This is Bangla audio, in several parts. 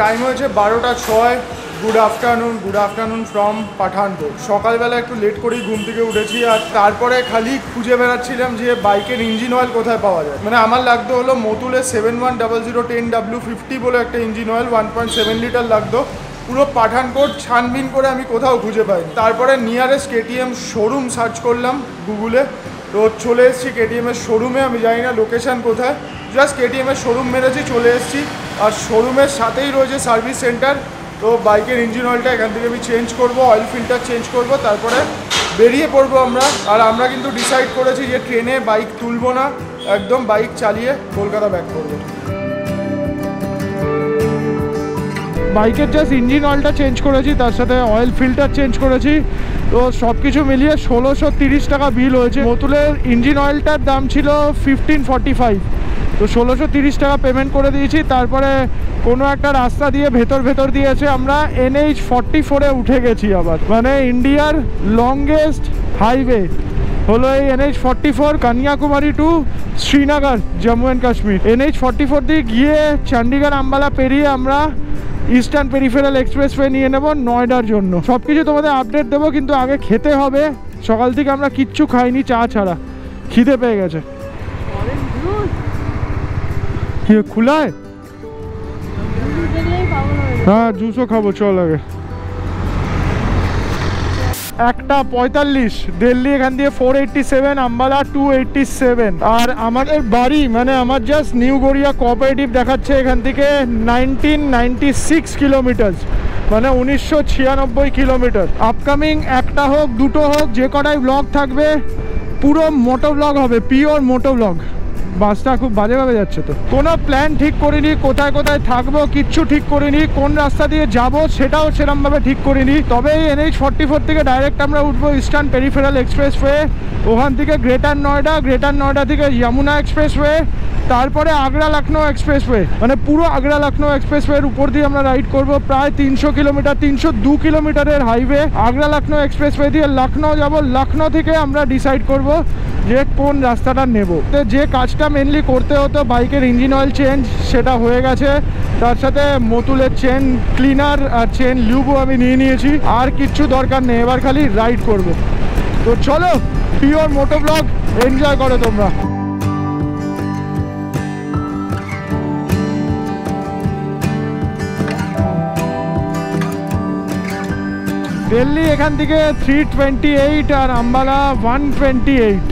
টাইম হয়েছে বারোটা ছয়। Good afternoon good afternoon from Pathankot সকালবেলা একটু লেট করেই ঘুম থেকে উঠেছি আর তারপরে খালি খুঁজে বেড়াচ্ছিলাম যে বাইকের ইঞ্জিন অয়েল কোথায় পাওয়া যায়। মানে আমার লাগতো হলো মতুলের seven one double zero ten W fifty বলে একটা engine oil one point seven litre লাগতো। পুরো পাঠানকোট ছানবিন করে আমি কোথাও খুঁজে পাই তারপরে নিয়ারেস্ট কেটিএম শোরুম সার্চ করলাম গুগলে তো চলে এসেছি কেটিএমের শোরুমে আমি জানি না লোকেশান কোথায়। জাস্ট কেটিএমের শোরুম মেরেছি, চলে এসেছি। আর শোরুমের সাথেই রয়েছে সার্ভিস সেন্টার তো বাইকের ইঞ্জিন অয়েলটা এখান থেকে আমি চেঞ্জ করব অয়েল ফিল্টার চেঞ্জ করব, তারপরে বেরিয়ে পড়ব আমরা। আর আমরা কিন্তু ডিসাইড করেছি যে ট্রেনে বাইক তুলবো না। একদম বাইক চালিয়ে কলকাতা ব্যাক করব। বাইকের জাস্ট ইঞ্জিন অয়েলটা চেঞ্জ করেছি, তার সাথে অয়েল ফিল্টার চেঞ্জ করেছি। তো সব কিছু মিলিয়ে ষোলোশো টাকা বিল হয়েছে। মতুলের ইঞ্জিন অয়েলটার দাম ছিল ফিফটিন ফর্টি ফাইভ তো ষোলোশো তিরিশ টাকা পেমেন্ট করে দিয়েছি। তারপরে কোনো একটা রাস্তা দিয়ে ভেতর ভেতর দিয়েছে। আমরা এনএইচ ফর্টি ফোরে উঠে গেছি আবার। মানে ইন্ডিয়ার লংগেস্ট হাইওয়ে হলো এই NH forty four Kanyakumari to Srinagar, Jammu and Kashmir. NH forty four দিয়ে গিয়ে চণ্ডীগড় আম্বালা পেরিয়ে আমরা ইস্টার্ন পেরিফেরাল এক্সপ্রেসওয়ে নিয়ে নেব নয়ডার জন্য। সব কিছু তোমাদের আপডেট দেবো, কিন্তু আগে খেতে হবে। সকাল থেকে আমরা কিচ্ছু খাইনি, চা ছাড়া। খিদে পেয়ে গেছে। কি খোলায়? হ্যাঁ জুসও খাব, চল আগে। একটা পঁয়তাল্লিশ, দিল্লি এখান দিয়ে four eighty seven Ambala to eighty seven আর আমাদের বাড়ি মানে আমার জাস্ট নিউ গড়িয়া কোঅপারেটিভ দেখাচ্ছে এখান থেকে নাইনটিন নাইনটি সিক্স কিলোমিটার মানে উনিশশো ছিয়ানব্বই কিলোমিটার আপকামিং একটা হোক, দুটো হোক, যে কটাই ব্লগ থাকবে, পুরো মোটো ব্লগ হবে পিওর মোটো ব্লগ বাসটা খুব বাজেভাবে যাচ্ছে তো। কোনো প্ল্যান ঠিক করিনি, কোথায় কোথায় থাকব, কিচ্ছু ঠিক করিনি, কোন রাস্তা দিয়ে যাব সেটাও সেরমভাবে ঠিক করিনি। তবে এই এনএইচ ফর্টি ফোর থেকে ডাইরেক্ট আমরা উঠবো ইস্টার্ন পেরিফেরাল এক্সপ্রেসওয়ে ওখান থেকে গ্রেটার নয়ডা গ্রেটার নয়ডা থেকে যমুনা এক্সপ্রেসওয়ে তারপরে আগ্রা লখনৌ এক্সপ্রেসওয়ে মানে পুরো আগ্রা লখনৌ এক্সপ্রেসওয়ের উপর দিয়ে আমরা রাইড করব প্রায় তিনশো কিলোমিটার, তিনশো দু কিলোমিটারের হাইওয়ে আগ্রা লখনৌ এক্সপ্রেসওয়ে দিয়ে লখনৌ যাব লখনৌ থেকে আমরা ডিসাইড করব যে কোন রাস্তাটা নেব। যে কাজটা মেনলি করতে হতো বাইকের ইঞ্জিন অয়েল চেঞ্জ সেটা হয়ে গেছে। তার সাথে মতুলের চেন ক্লিনার আর চেন লিউবও আমি নিয়ে নিয়েছি। আর কিচ্ছু দরকার নেই, এবার খালি রাইড করব। তো চলো পিওর মোটো ব্লগ এনজয় করো তোমরা। দিল্লি এখান থেকে থ্রি টোয়েন্টি এইট আর আম্বালা ওয়ান টোয়েন্টি এইট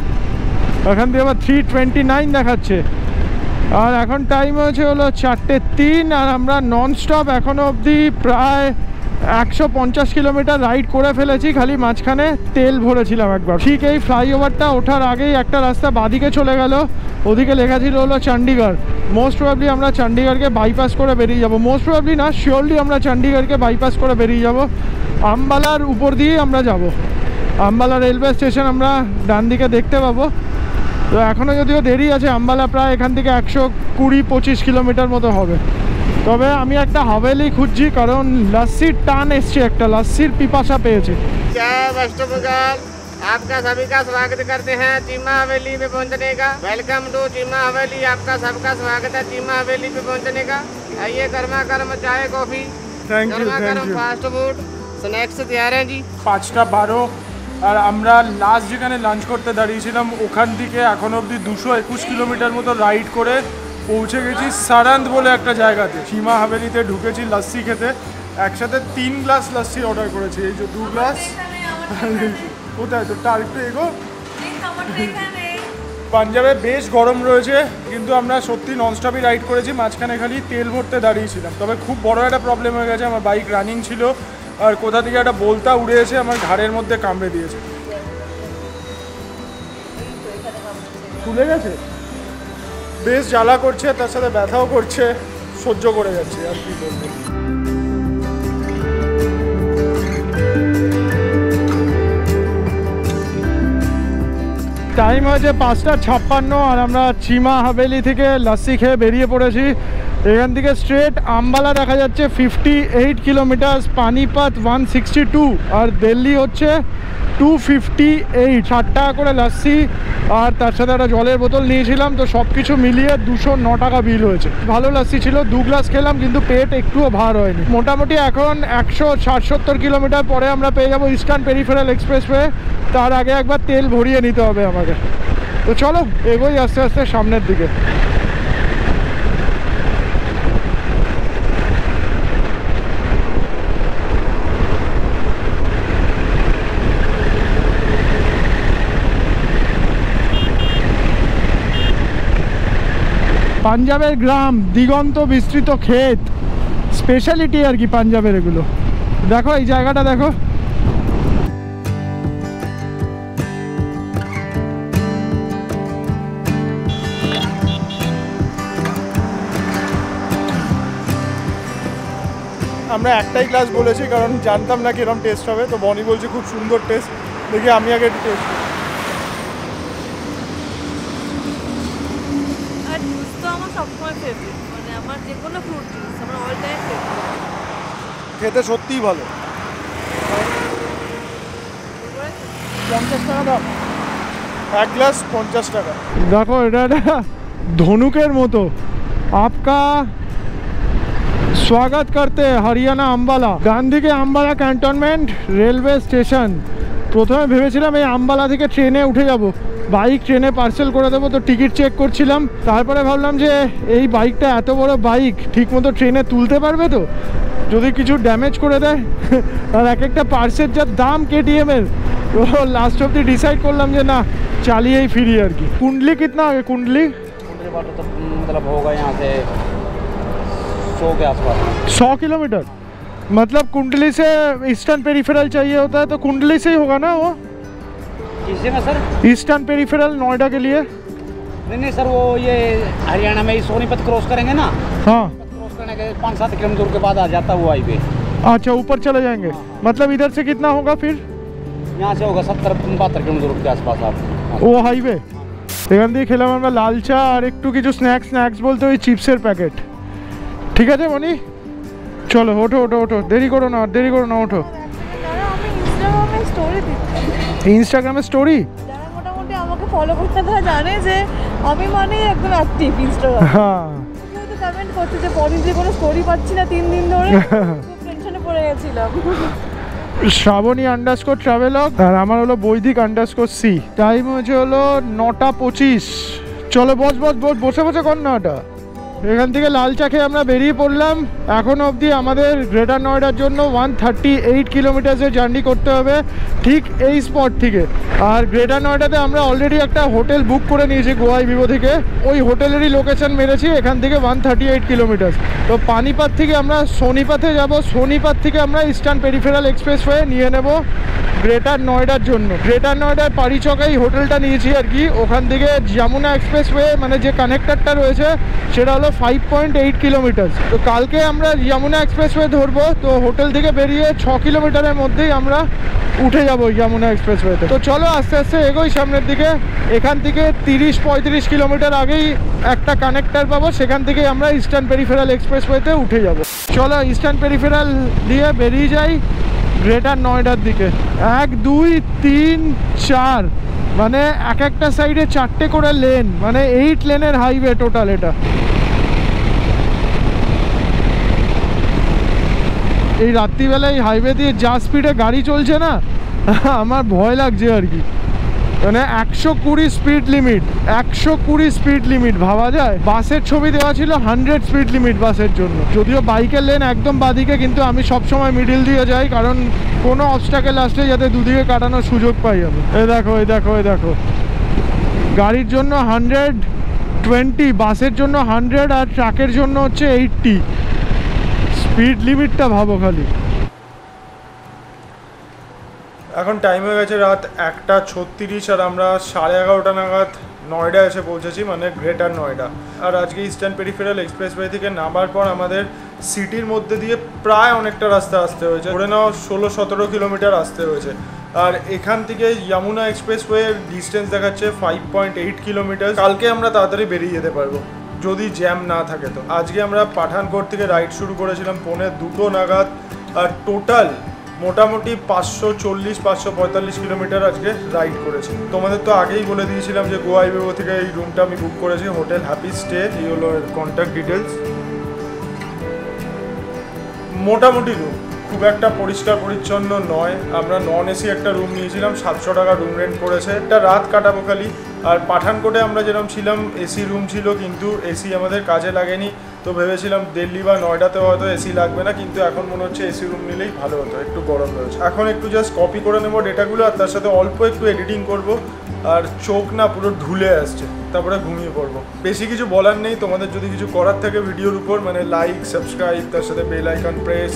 এখান থেকে আবার থ্রি টোয়েন্টি নাইন দেখাচ্ছে। আর এখন টাইম হয়েছে হলো চারটে তিন, আর আমরা নন স্টপ এখনও অবধি প্রায় একশো পঞ্চাশ কিলোমিটার রাইড করে ফেলেছি, খালি মাঝখানে তেল ভরেছিলাম একবার। ঠিক এই ফ্লাইওভারটা ওঠার আগেই একটা রাস্তা বাদিকে চলে গেল, ওদিকে লেখা ছিল হলো চণ্ডীগড় মোস্ট প্রবাবলি আমরা চণ্ডীগড়কে বাইপাস করে বেরিয়ে যাব। মোস্ট প্রবাবলি না শিওরলি আমরা চণ্ডীগড়কে বাইপাস করে বেরিয়ে যাব। আম্বালার উপর দিয়েই আমরা যাব। আম্বালা রেলওয়ে স্টেশন আমরা ডান দিকে দেখতে পাবো। তো এখনও যদিও দেরি আছে আম্বালা প্রায় এখান থেকে একশো কুড়ি পঁচিশ কিলোমিটার মতো হবে তবে আমি একটা হাভেলি খুঁজছি কারণ লাস্সির টান এসছে একটা লাস্সির পিপাসা পেয়েছে जय वेस्ट बंगाल आपका सभी का स्वागत करते हैं चीमा हवेली में पहुंचने का वेलकम टू चीमा हवेली आपका सबका स्वागत है चीमा हवेली पे पहुंचने का आइए गर्मा गर्म चाय कॉफी থ্যাংক ইউ गर्मा থ্যাংক गर्म ইউ फास्ट फूड स्नैक्स तैयार हैं जी পাঁচটা বারো আর আমরা লাস্ট যেখানে লাঞ্চ করতে দাঁড়িয়েছিলাম, ওখান থেকে এখন অবধি দুশো একুশ কিলোমিটার মতো রাইড করে পৌঁছে গেছি সারান্ত বলে একটা জায়গাতে। সীমা হাভেলিতে ঢুকেছি লাস্সি খেতে। একসাথে তিন গ্লাস লাস্সি অর্ডার করেছি। এই যে দু গ্লাস কোথায় তোরটা আরেকটু এগো। পাঞ্জাবে বেশ গরম রয়েছে, কিন্তু আমরা সত্যি ননস্টপই রাইড করেছি। মাঝখানে খালি তেল ভরতে দাঁড়িয়েছিলাম। তবে খুব বড় একটা প্রবলেম হয়ে গেছে। আমার বাইক রানিং ছিল। আর কোথা থেকে একটা বলতা উড়ে এসে আমার ঘাড়ের মধ্যে কামড়ে দিয়েছে। খুলে গেছে? বেশ জ্বালা করছে, তার সাথে ব্যথাও করছে, সহ্য করে যাচ্ছে আর কি বলব। টাইম হয়েছে পাঁচটা ছাপ্পান্ন আর আমরা চিমা হাভেলি থেকে লাস্সি খেয়ে বেরিয়ে পড়েছি। এখান থেকে স্ট্রেট আম্বালা দেখা যাচ্ছে fifty eight kilometre Panipat one sixty two আর দিল্লি হচ্ছে টু ফিফটি এইট ষাট টাকা করে লাস্সি, আর তার সাথে একটা জলের বোতল নিয়েছিলাম, তো সব কিছু মিলিয়ে দুশো ন টাকা বিল হয়েছে। ভালো লাস্সি ছিল, দু গ্লাস খেলাম, কিন্তু পেট একটুও ভার হয়নি। মোটামুটি এখন একশো ষাট কিলোমিটার পরে আমরা পেয়ে যাব ইস্টার্ন পেরিফেরাল এক্সপ্রেস এক্সপ্রেসওয়ে তার আগে একবার তেল ভরিয়ে নিতে হবে আমাকে। তো চলো, এগোই আস্তে আস্তে সামনের দিকে। পাঞ্জাবের গ্রাম, দিগন্ত বিস্তৃত ক্ষেত। স্পেশালিটি আর কি পাঞ্জাবের এগুলো। দেখো এই জায়গাটা দেখো। আমরা একটাই ক্লাস বলেছি, কারণ জানতাম না কিরম টেস্ট হবে। তো বনি বলছে, খুব সুন্দর টেস্ট দেখি আমি আগে টেস্ট আর জুস তো আমার সবসময় ফেভারিট মানে আমার যে কোনো ফ্রুট জুস আমার অল টাইম ফেভারিট খেতে সত্যিই ভালো। পঞ্চাশ টাকা দাম এক গ্লাস পঞ্চাশ টাকা। দেখো এটা একটা ধনুকের মতো। আপকা স্বাগত করতে হরিয়ানা আম্বালা। ডান দিকে আম্বালা ক্যান্টনমেন্ট রেলওয়ে স্টেশন। প্রথমে ভেবেছিলাম এই আম্বালা থেকে ট্রেনে উঠে যাব। বাইক ট্রেনে পার্সেল করে দেবো তো টিকিট চেক করছিলাম তারপরে ভাবলাম যে এই বাইকটা এত বড় বাইক ঠিকমতো ট্রেনে তুলতে পারবে তো যদি কিছু ড্যামেজ করে দেয় আর এক একটা পার্সের যা দাম কেটিএমের তো লাস্ট অব্দি ডিসাইড করলাম যে না চালিয়েই ফিরি আর কি কুণ্ডলি কিতনা আগে কুণ্ডলি कुंडली वाटर तो मतलब होगा यहाँ से सौ के आसपास सौ किलोमीटर मतलब कुंडली से ईस्टर्न पेरिफेरल चाहिए होता है तो कुंडली से ही होगा ना वो किसी में सर ईस्टर्न पेरिफेरल नोएडा के लिए नहीं नहीं सर वो ये हरियाणा में ही सोनीपत क्रॉस करेंगे ना हाँ क्रॉस करने के पाँच सात किलोमीटर के बाद आ जाता है वो हाईवे अच्छा ऊपर चले जाएंगे मतलब इधर से कितना होगा फिर यहाँ से होगा सत्तर बहत्तर किलोमीटर के आसपास आप ও হাইওয়ে এখান দিয়ে খেলাম আমরা লাল চা আর একটু কিছু স্ন্যাক্স স্ন্যাক্স বলতে ওই চিপসের প্যাকেট ঠিক আছে মনি চলো ওঠো ওঠো ওঠো দেরি করো না আর দেরি করো না ওঠো যারা আমি ইনস্টাগ্রামে স্টোরি দিচ্ছি ইনস্টাগ্রামে স্টোরি যারা মোটামুটি আমাকে ফলো করতে তারা জানে যে আমি মানে একদম অ্যাক্টিভ ইনস্টাগ্রাম হ্যাঁ। তো কমেন্ট করছে যে পরের যে কোনো স্টোরি পাচ্ছি না তিন দিন ধরে খুব টেনশনে পড়ে গেছিলাম। শ্রাবণী আন্ডারস্কোর ট্রাভেলগ আর আমার হলো বৈদিক আন্ডারস্কোর সি টাইম হচ্ছে হলো নটা পঁচিশ। চলো বস বস বস বসে বসে কর না ওটা। এখান থেকে লাল চা খেয়ে আমরা বেরিয়ে পড়লাম। এখন অবধি আমাদের গ্রেটার নয়ডার জন্য ওয়ান থার্টি এইট কিলোমিটার্সের জার্নি করতে হবে, ঠিক এই স্পট থেকে। আর গ্রেটার নয়ডাতে আমরা অলরেডি একটা হোটেল বুক করে নিয়েছি গোয়াই ভিভো থেকে। ওই হোটেলেরই লোকেশন মেরেছি, এখান থেকে ওয়ান থার্টি এইট কিলোমিটার তো পানিপাত থেকে আমরা সোনিপাতে যাব সোনিপাত থেকে আমরা ইস্টার্ন পেরিফেরাল এক্সপ্রেস হয়ে নিয়ে নেব গ্রেটার নয়ডার জন্য। গ্রেটার নয়ডার পারিচকাই হোটেলটা নিয়েছি আর কি। ওখান থেকে যমুনা এক্সপ্রেস ওয়ে মানে যে কানেক্টারটা রয়েছে, সেটা হলো ফাইভ পয়েন্ট এইট কিলোমিটার তো কালকে আমরা যমুনা এক্সপ্রেস ওয়ে ধরবো, তো হোটেল থেকে বেরিয়ে ছ কিলোমিটারের মধ্যেই আমরা উঠে যাব যমুনা এক্সপ্রেস ওয়েতে তো চলো আস্তে আস্তে এগোই সামনের দিকে। এখান থেকে তিরিশ পঁয়ত্রিশ কিলোমিটার আগেই একটা কানেক্টার পাবো, সেখান থেকে আমরা ইস্টার্ন পেরিফেরাল এক্সপ্রেস ওয়েতে উঠে যাব। চলো ইস্টার্ন পেরিফেরাল দিয়ে বেরিয়ে যাই গ্রেটার নয়ডার দিকে। এক, দুই, তিন, চার। মানে এক একটা সাইডে চারটে করে লেন মানে এইট লেনের হাইওয়ে টোটাল এটা। এই রাত্রিবেলায় এই হাইওয়ে দিয়ে যা স্পিডে গাড়ি চলছে না, আমার ভয় লাগছে আর কি। মানে একশো কুড়ি স্পিড লিমিট একশো কুড়ি স্পিড লিমিট ভাবা যায়? বাসের ছবি দেওয়া ছিল হান্ড্রেড স্পিড লিমিট বাসের জন্য। যদিও বাইকের লেন একদম বাদিকে, কিন্তু আমি সব সময় মিডিল দিয়ে যাই, কারণ কোনো অবস্টাকে আসলে যাতে দুদিকে কাটানোর সুযোগ পাই আমি। এই দেখো এই দেখো এই দেখো। গাড়ির জন্য হান্ড্রেড টোয়েন্টি বাসের জন্য হান্ড্রেড আর ট্রাকের জন্য হচ্ছে এইটটি স্পিড লিমিটটা ভাবো খালি। এখন টাইম হয়ে গেছে রাত একটা ছত্রিশ আর আমরা সাড়ে এগারোটা নাগাদ নয়ডা এসে পৌঁছেছি মানে গ্রেটার নয়ডা। আর আজকে ইস্টার্ন পেরিফেরাল এক্সপ্রেসওয়ে থেকে নামার পর আমাদের সিটির মধ্যে দিয়ে প্রায় অনেকটা রাস্তা আসতে হয়েছে। ধরে নাও ষোলো সতেরো কিলোমিটার আসতে হয়েছে। আর এখান থেকে যমুনা এক্সপ্রেসওয়ে ডিস্টেন্স দেখাচ্ছে ফাইভ পয়েন্ট এইট কিলোমিটার কালকে আমরা তাড়াতাড়ি বেরিয়ে যেতে পারব। যদি জ্যাম না থাকে তো। আজকে আমরা পাঠানকোট থেকে রাইড শুরু করেছিলাম পৌনে দুটো নাগাদ। আর টোটাল মোটামুটি পাঁচশো চল্লিশ, পাঁচশো পঁয়তাল্লিশ কিলোমিটার আজকে রাইড করেছি। তোমাদের তো আগেই বলে দিয়েছিলাম যে গোয়াই বেবো থেকে এই রুমটা আমি বুক করেছি। হোটেল হ্যাপি স্টে এই হলো কন্ট্যাক্ট ডিটেলস মোটামুটি রুম খুব একটা পরিষ্কার পরিচ্ছন্ন নয়। আমরা নন এসি একটা রুম নিয়েছিলাম, সাতশো টাকা রুম রেন্ট করেছে। একটা রাত কাটাবো খালি। আর পাঠানকোটে আমরা যেরকম ছিলাম এসি রুম ছিল কিন্তু এসি আমাদের কাজে লাগেনি। তো ভেবেছিলাম দিল্লি বা নয়ডাতে হয়তো এসি লাগবে না, কিন্তু এখন মনে হচ্ছে এসি রুম নিলেই ভালো হতো, একটু গরম রয়েছে। এখন একটু জাস্ট কপি করে নেব ডেটাগুলো আর তার সাথে অল্প একটু এডিটিং করব। আর চোখ না পুরো ঢুলে আসছে, তারপরে ঘুমিয়ে পড়ব। বেশি কিছু বলার নেই, তোমাদের যদি কিছু করার থাকে ভিডিওর উপর মানে লাইক সাবস্ক্রাইব তার সাথে বেল আইকন প্রেস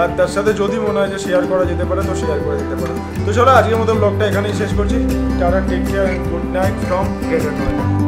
আর তার সাথে যদি মনে হয় যে শেয়ার করা যেতে পারে, তো শেয়ার করে দিতে পারো। তো চলো আজকের মতো ব্লগটা এখানেই শেষ করছি। Tata take care good night from greater Noida